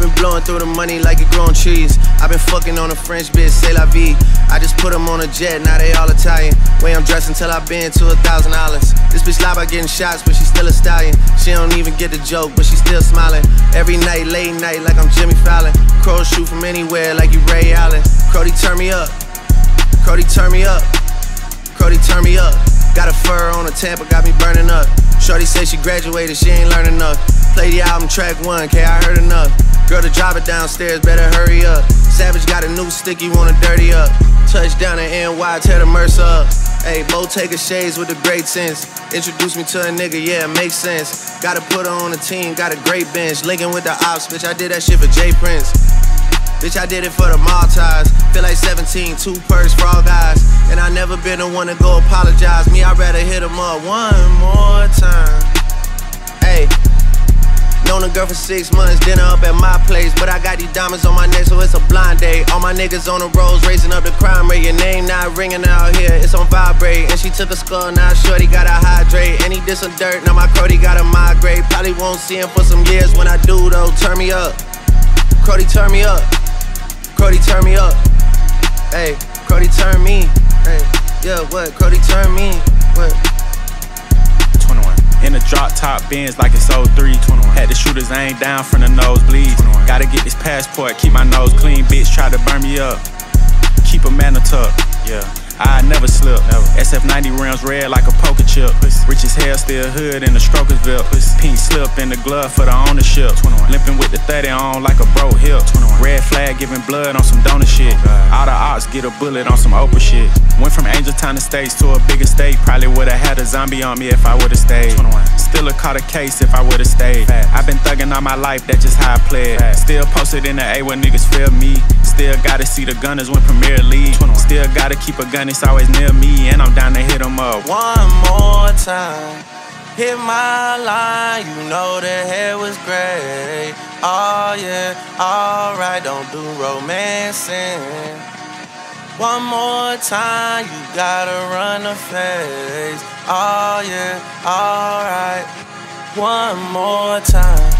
I've been blowing through the money like it growing trees. I've been fucking on a French bitch, say la vie. I just put them on a jet, now they all Italian. Way I'm dressed until I've been to a thousand dollars. This bitch lie about getting shots, but she still a stallion. She don't even get the joke, but she still smiling. Every night, late night, like I'm Jimmy Fallon. Crows shoot from anywhere, like you Ray Allen. Crodie, turn me up. Crodie, turn me up. Crodie, turn me up. Got a fur on a Tampa, got me burning up. Shorty say she graduated, she ain't learned enough. Play the album track one, K, I heard enough. Girl, to drive it downstairs, better hurry up. Savage got a new stick, you wanna dirty up. Touchdown in NY, tear the Mercer up. Hey, Bottega shades with a great sense. Introduce me to a nigga, yeah, it makes sense. Gotta put her on the team, got a great bench. Linking with the ops, bitch, I did that shit for J Prince. Bitch, I did it for the mob ties. Feel like 17, two Percs all guys. And I never been the one to go apologize. Me, I'd rather hit him up one more time. Hey. Known a girl for six months, dinner up at my place. But I got these diamonds on my neck, so it's a blind date. All my niggas on the roads, raising up the crime rate. Your name not ringing out here, it's on vibrate. And she took a skull, now shorty gotta hydrate. And he did some dirt, now my Crodie gotta migrate. Probably won't see him for some years when I do, though. Turn me up. Crodie, turn me up. Crodie, turn me up. Hey, Crodie, turn me. Hey, yeah, what? Crodie, turn me. What? 21. In a drop top Benz like it's 03. 21. Had the shooters aim down from the nosebleeds. 21. Gotta get this passport, keep my nose clean. Bitch try to burn me up. Keep a man a tuck. Yeah. I never slip. Never. SF90 rims red like a poker chip. Rich as hell, still hood in the Strokersville. Pussy. Pink slip in the glove for the ownership. 21. Limping with the 30 on like a bro hip. 21. Red flag giving blood on some donor shit. Oh All the ops get a bullet on some Oprah shit. Went from Angel Town Estates to a bigger state. Probably would've had a zombie on me if I would've stayed. 21. Still a caught a case if I would've stayed. I've been thugging all my life, that's just how I played. Still posted in the A where niggas feel me. Still gotta see the gunners win Premier League. Still gotta keep a gun, it's always near me. And I'm down to hit them up. One more time. Hit my line, you know the hair was gray. Oh yeah, alright, don't do romancing. One more time, you gotta run the face. Oh yeah, alright. One more time.